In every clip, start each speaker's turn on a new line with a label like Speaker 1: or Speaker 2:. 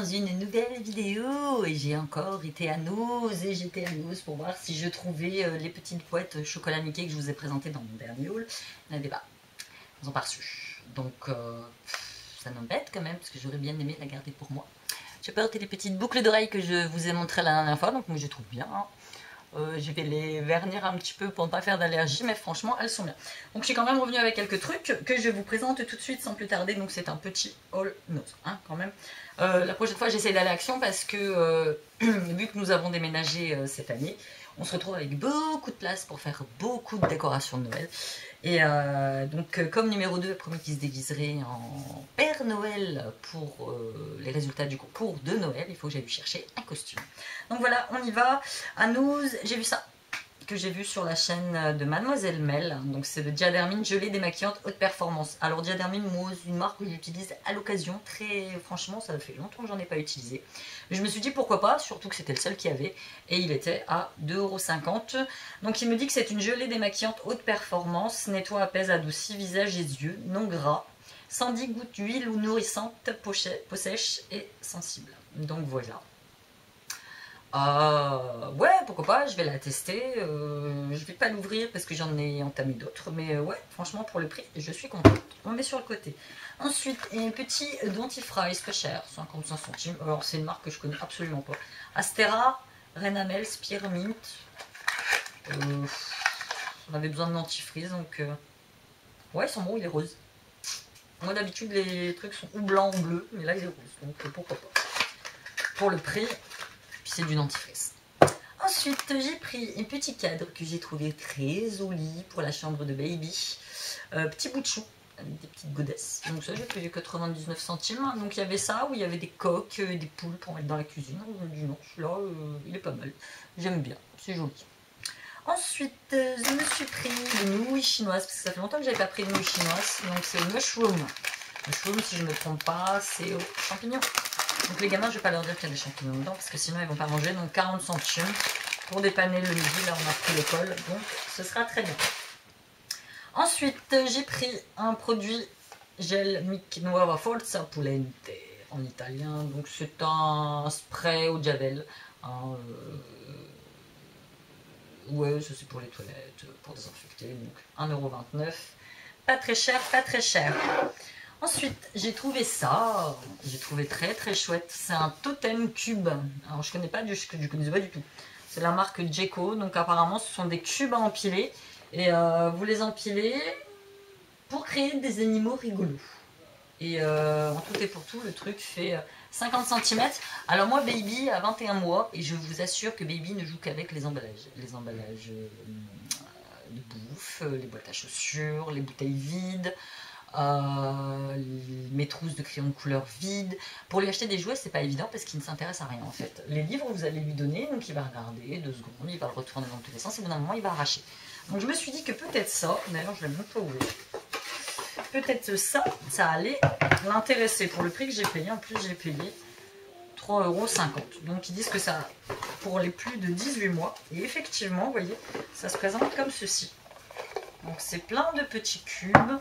Speaker 1: dans une nouvelle vidéo et j'ai encore été à Nose et j'étais à Nose pour voir si je trouvais euh, les petites boîtes chocolat Mickey que je vous ai présentées dans mon dernier haul. Il n'y pas. Ils n'ont pas reçu. Donc euh, ça m'embête quand même parce que j'aurais bien aimé la garder pour moi. J'ai porté les petites boucles d'oreilles que je vous ai montrées la dernière fois donc moi je trouve bien. Euh, je vais les vernir un petit peu pour ne pas faire d'allergie, mais franchement, elles sont bien. Donc, je suis quand même revenue avec quelques trucs que je vous présente tout de suite sans plus tarder. Donc, c'est un petit haul nose, hein, quand même. Euh, la prochaine fois, j'essaie d'aller à l'action parce que, euh, vu que nous avons déménagé cette année, on se retrouve avec beaucoup de place pour faire beaucoup de décorations de Noël. Et euh, donc, euh, comme numéro 2 a promis qu'il se déguiserait en Père Noël pour euh, les résultats du concours de Noël, il faut que j'aille lui chercher un costume. Donc voilà, on y va. À nous, j'ai vu ça que j'ai vu sur la chaîne de Mademoiselle Mel. Donc c'est le Diadermine gelée démaquillante haute performance. Alors Diadermine, moi, une marque que j'utilise à l'occasion. Très franchement, ça fait longtemps que j'en ai pas utilisé. Je me suis dit pourquoi pas, surtout que c'était le seul qu'il y avait. Et il était à 2,50€. Donc il me dit que c'est une gelée démaquillante haute performance. Nettoie, apaise, adoucit visage et yeux. Non gras. 110 gouttes d'huile ou nourrissante, peau sèche et sensible. Donc voilà. Euh, ouais, pourquoi pas, je vais la tester. Euh, je vais pas l'ouvrir parce que j'en ai entamé d'autres. Mais euh, ouais, franchement, pour le prix, je suis contente. On met sur le côté. Ensuite, un petit dentifrice pas cher, 55 centimes. Alors, c'est une marque que je connais absolument pas. Astera, Renamel, Spearmint. Euh, on avait besoin de dentifrice, donc... Ouais, ils sont bons, il est rose. Moi, d'habitude, les trucs sont ou blancs ou bleus, mais là, il est rose. Donc, pourquoi pas. Pour le prix, c'est du dentifrice. Ensuite, j'ai pris un petit cadre que j'ai trouvé très joli pour la chambre de baby. Euh, petit bout de chou avec des petites godesses. Donc ça, j'ai payé 99 centimes. Donc il y avait ça, où il y avait des coques et des poules pour mettre dans la cuisine. Je me dit non, celui-là, euh, il est pas mal. J'aime bien, c'est joli. Ensuite, euh, je me suis pris des nouilles chinoises, parce que ça fait longtemps que j'avais pas pris de nouilles chinoises. Donc c'est mushroom. Mushroom, si je ne me trompe pas, c'est aux champignons. Donc les gamins, je vais pas leur dire qu'il y a des champignons dedans parce que sinon ils vont pas manger. Donc 40 centimes pour dépanner le midi. Là, on a pris l'école, donc ce sera très bien. Ensuite, j'ai pris un produit gel Mic Nuova Forza Pulente en italien. Donc c'est un spray au javel. Euh, ouais, ça c'est pour les toilettes, pour désinfecter. Donc 1,29€. Pas très cher, pas très cher. Ensuite, j'ai trouvé ça, j'ai trouvé très très chouette. C'est un totem cube. Alors, je connais pas du, je, connais pas du tout. C'est la marque Jeco. Donc, apparemment, ce sont des cubes à empiler. Et euh, vous les empilez pour créer des animaux rigolos. Et euh, en tout et pour tout, le truc fait 50 cm. Alors moi, Baby a 21 mois et je vous assure que Baby ne joue qu'avec les emballages. Les emballages euh, de bouffe, les boîtes à chaussures, les bouteilles vides, euh, mes trousses de crayons de couleur vides. Pour lui acheter des jouets, c'est pas évident parce qu'il ne s'intéresse à rien en fait. Les livres, vous allez lui donner, donc il va regarder deux secondes, il va le retourner dans tous les sens et au bout d'un moment, il va arracher. Donc je me suis dit que peut-être ça, d'ailleurs je l'ai même pas ouvert, peut-être ça, ça allait l'intéresser. Pour le prix que j'ai payé, en plus j'ai payé 3,50€. Donc ils disent que ça pour les plus de 18 mois. Et effectivement, vous voyez, ça se présente comme ceci. Donc c'est plein de petits cubes.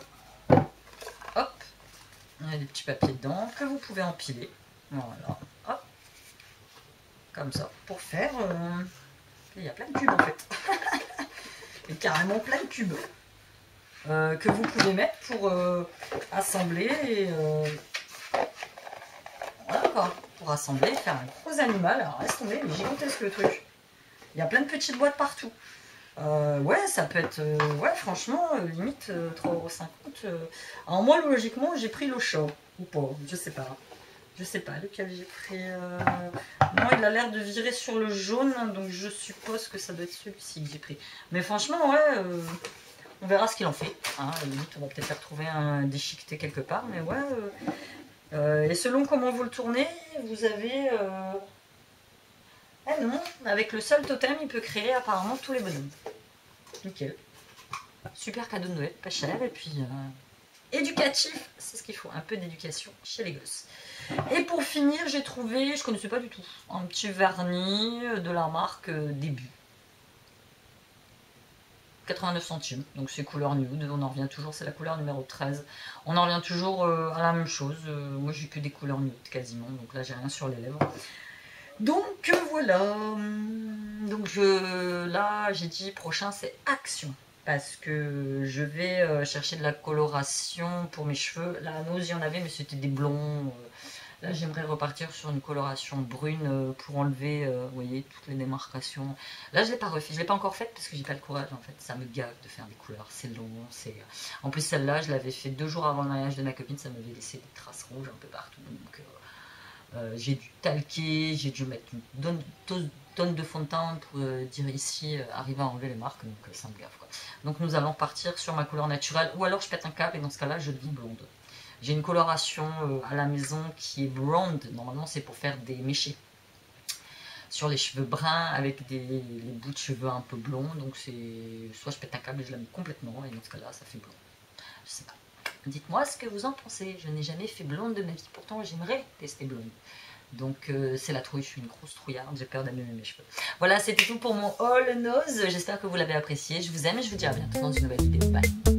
Speaker 1: Des petits papiers dedans que vous pouvez empiler. Voilà. Comme ça. Pour faire... Euh, il y a plein de cubes en fait. Et carrément plein de cubes. Euh, que vous pouvez mettre pour euh, assembler et... Voilà Pour assembler, faire un gros animal. Alors tomber, mais gigantesque le truc. Il y a plein de petites boîtes partout. Euh, ouais, ça peut être... Euh, ouais, franchement, euh, limite 3,50€. Alors moi, logiquement, j'ai pris le chaud. Ou pas, je sais pas. Je sais pas lequel j'ai pris. Moi, il a l'air de virer sur le jaune, donc je suppose que ça doit être celui-ci que j'ai pris. Mais franchement, ouais, on verra ce qu'il en fait. Hein. limite, on va peut-être retrouver un déchiqueté quelque part, mais ouais. et selon comment vous le tournez, vous avez... Eh non, avec le seul totem, il peut créer apparemment tous les bonhommes. Nickel. Super cadeau de Noël, pas cher, et puis... Euh, éducatif, c'est ce qu'il faut, un peu d'éducation chez les gosses. Et pour finir, j'ai trouvé, je connaissais pas du tout, un petit vernis de la marque euh, Début. 89 centimes. Donc c'est couleur nude, on en revient toujours, c'est la couleur numéro 13. On en revient toujours euh, à la même chose. Moi j'ai que des couleurs nudes quasiment, donc là j'ai rien sur les lèvres. Donc voilà. Donc je, là j'ai dit prochain c'est action. Parce que je vais chercher de la coloration pour mes cheveux. Là à il y en avait mais c'était des blonds. Là, j'aimerais repartir sur une coloration brune euh, pour enlever, euh, vous voyez, toutes les démarcations. Là, je ne l'ai pas refait, je l'ai pas encore faite parce que j'ai pas le courage, en fait. Ça me gave de faire des couleurs, c'est long. Euh, en plus, celle-là, je l'avais fait deux jours avant le mariage de ma copine, ça m'avait laissé des traces rouges un peu partout. Donc, j'ai dû talquer, j'ai dû mettre une tonne, de fond de teint pour dire ici, arriver à enlever les marques, donc ça me gave, quoi. Donc, nous allons partir sur ma couleur naturelle, ou alors je pète un câble, et dans ce cas-là, je deviens blonde. J'ai une coloration euh, à la maison qui est blonde. Normalement, c'est pour faire des méchés sur les cheveux bruns avec des les bouts de cheveux un peu blonds. Donc, c'est soit je pète un câble et je la mets complètement. Et dans ce cas-là, ça fait blond. Je sais pas. Dites-moi ce que vous en pensez. Je n'ai jamais fait blonde de ma vie. Pourtant, j'aimerais tester blonde. Donc euh, c'est la trouille, je suis une grosse trouillarde, j'ai peur d'abîmer mes cheveux. Voilà, c'était tout pour mon haul nose. J'espère que vous l'avez apprécié. Je vous aime et je vous dis à bientôt dans une nouvelle vidéo. Bye